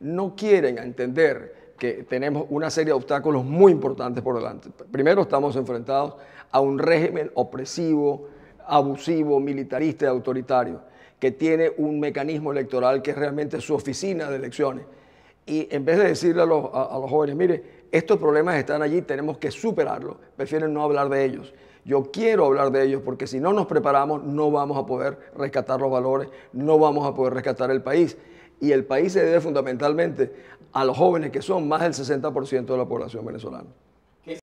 no quieren entender que tenemos una serie de obstáculos muy importantes por delante. Primero, estamos enfrentados a un régimen opresivo, abusivo, militarista y autoritario, que tiene un mecanismo electoral que es realmente su oficina de elecciones. Y en vez de decirle a los, a los jóvenes, mire, estos problemas están allí, tenemos que superarlos, prefieren no hablar de ellos. Yo quiero hablar de ellos porque si no nos preparamos no vamos a poder rescatar los valores, no vamos a poder rescatar el país. Y el país se debe fundamentalmente a los jóvenes que son más del 60% de la población venezolana.